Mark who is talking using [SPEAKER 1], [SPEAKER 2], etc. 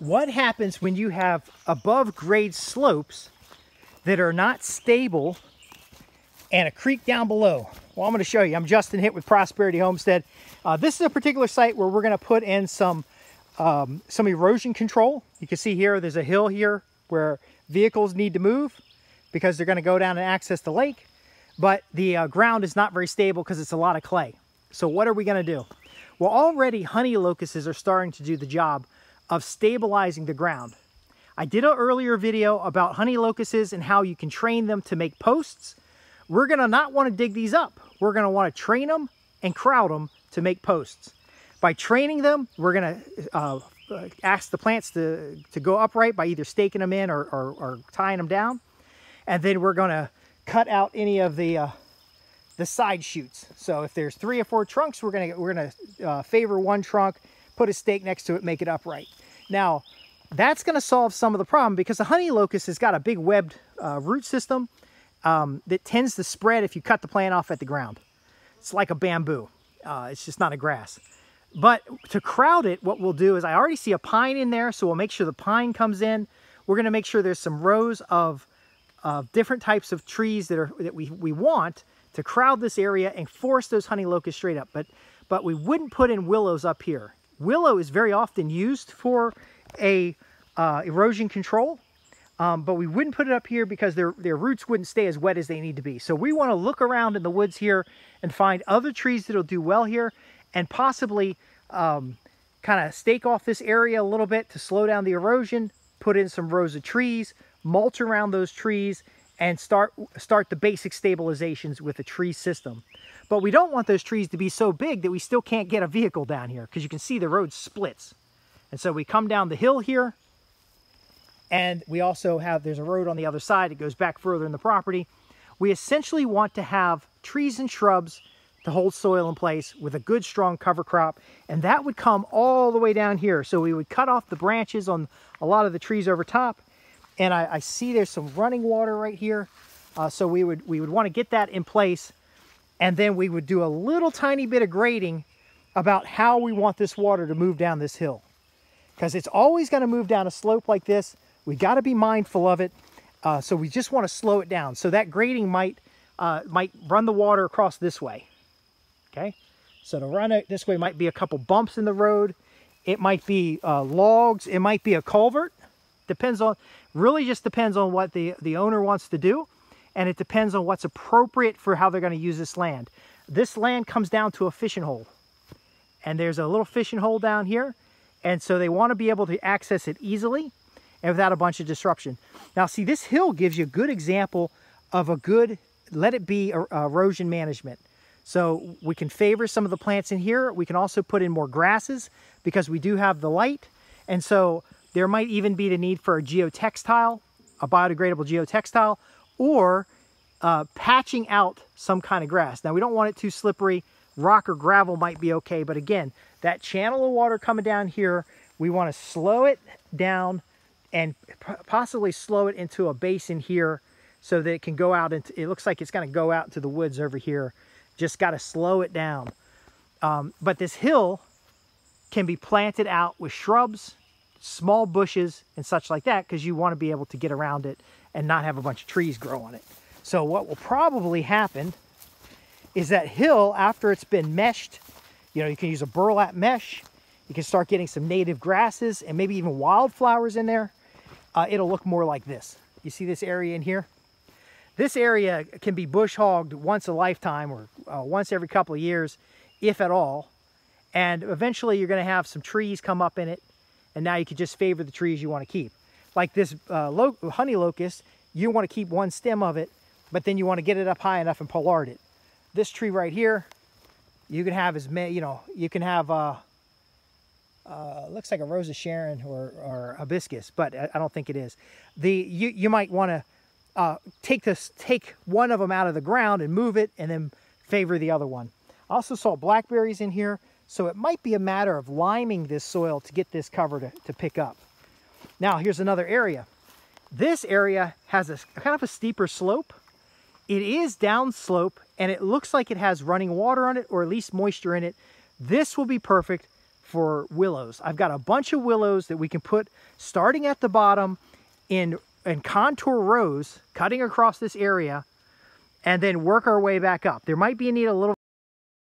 [SPEAKER 1] what happens when you have above grade slopes that are not stable and a creek down below. Well, I'm going to show you. I'm Justin Hitt with Prosperity Homestead. Uh, this is a particular site where we're going to put in some um, some erosion control. You can see here, there's a hill here where vehicles need to move because they're going to go down and access the lake. But the uh, ground is not very stable because it's a lot of clay. So what are we going to do? Well, already honey locusts are starting to do the job of stabilizing the ground. I did an earlier video about honey locusts and how you can train them to make posts. We're to not want to dig these up. We're want to train them and crowd them to make posts. By training them, we're to uh, ask the plants to, to go upright by either staking them in or, or, or tying them down. And then we're to cut out any of the uh, the side shoots. So if there's three or four trunks, we're gonna we're gonna uh, favor one trunk, put a stake next to it, make it upright. Now, that's gonna solve some of the problem because the honey locust has got a big webbed uh, root system um, that tends to spread if you cut the plant off at the ground. It's like a bamboo. Uh, it's just not a grass. But to crowd it, what we'll do is I already see a pine in there, so we'll make sure the pine comes in. We're gonna make sure there's some rows of, of different types of trees that are that we, we want to crowd this area and force those honey locusts straight up. But, but we wouldn't put in willows up here. Willow is very often used for a uh, erosion control, um, but we wouldn't put it up here because their, their roots wouldn't stay as wet as they need to be. So we want to look around in the woods here and find other trees that'll do well here and possibly um, kind of stake off this area a little bit to slow down the erosion, put in some rows of trees, mulch around those trees, and start, start the basic stabilizations with a tree system. But we don't want those trees to be so big that we still can't get a vehicle down here because you can see the road splits. And so we come down the hill here and we also have, there's a road on the other side. It goes back further in the property. We essentially want to have trees and shrubs to hold soil in place with a good strong cover crop and that would come all the way down here so we would cut off the branches on a lot of the trees over top and I, I see there's some running water right here. Uh, so we would, we would want to get that in place. And then we would do a little tiny bit of grading about how we want this water to move down this hill. Because it's always going to move down a slope like this. We got to be mindful of it. Uh, so we just want to slow it down. So that grading might, uh, might run the water across this way. Okay. So to run it this way might be a couple bumps in the road. It might be uh, logs. It might be a culvert. Depends on, really just depends on what the, the owner wants to do. And it depends on what's appropriate for how they're going to use this land. This land comes down to a fishing hole. And there's a little fishing hole down here. And so they want to be able to access it easily and without a bunch of disruption. Now see, this hill gives you a good example of a good, let it be er, erosion management. So we can favor some of the plants in here. We can also put in more grasses because we do have the light. And so there might even be the need for a geotextile, a biodegradable geotextile, or uh, patching out some kind of grass. Now, we don't want it too slippery. Rock or gravel might be okay, but again, that channel of water coming down here, we want to slow it down and possibly slow it into a basin here so that it can go out into, it looks like it's going to go out into the woods over here. Just got to slow it down. Um, but this hill can be planted out with shrubs small bushes and such like that because you want to be able to get around it and not have a bunch of trees grow on it. So what will probably happen is that hill, after it's been meshed, you know, you can use a burlap mesh, you can start getting some native grasses and maybe even wildflowers in there. Uh, it'll look more like this. You see this area in here? This area can be bush hogged once a lifetime or uh, once every couple of years, if at all. And eventually you're going to have some trees come up in it and now you can just favor the trees you want to keep. Like this uh, lo honey locust, you want to keep one stem of it, but then you want to get it up high enough and pollard it. This tree right here, you can have as many, you know, you can have, uh, uh, looks like a Rose of Sharon or, or hibiscus, but I, I don't think it is. The You, you might want to uh, take this, take one of them out of the ground and move it and then favor the other one. I also saw blackberries in here. So it might be a matter of liming this soil to get this cover to, to pick up. Now here's another area. This area has a kind of a steeper slope. It is downslope and it looks like it has running water on it or at least moisture in it. This will be perfect for willows. I've got a bunch of willows that we can put starting at the bottom in, in contour rows, cutting across this area, and then work our way back up. There might be a need a little